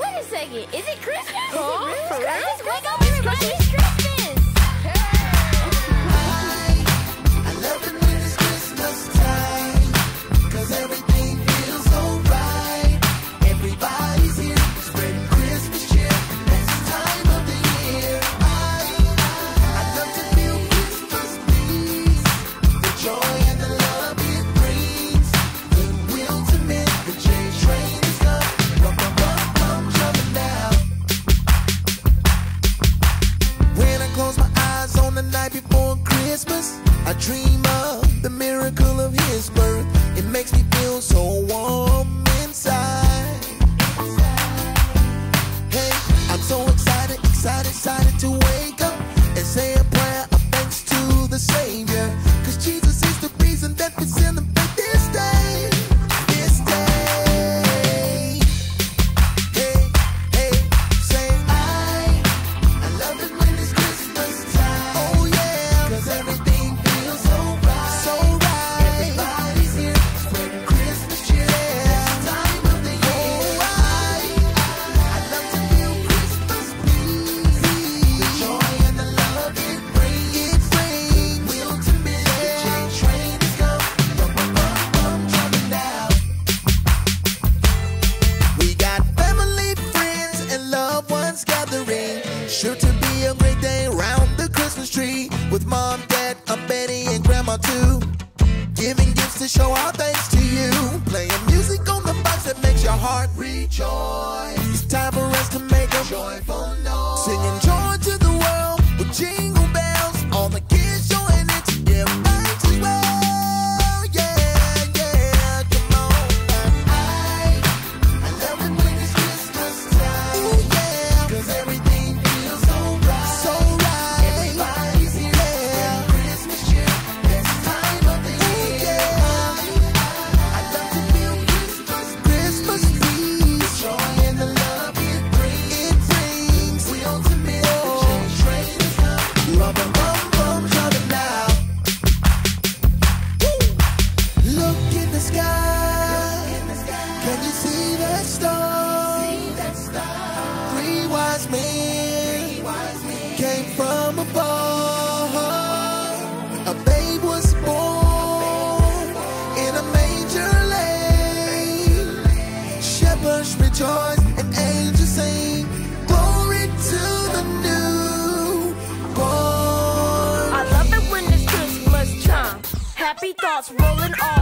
Wait a second, is it Christmas? Huh? Is it really Christmas? Wake up, everybody, it's Christmas! Christmas, I dream of the miracle of his birth. It makes me feel so warm inside. Hey, I'm so excited, excited, excited to wake up and say two. Giving gifts to show our thanks to you. Playing music on the box that makes your heart rejoice. It's time for us to make a joyful noise. Singing joy to wise men came from above. A babe was born in a. Shepherds and angels. Glory to the. I love it when it's Christmas time. Happy thoughts rolling off.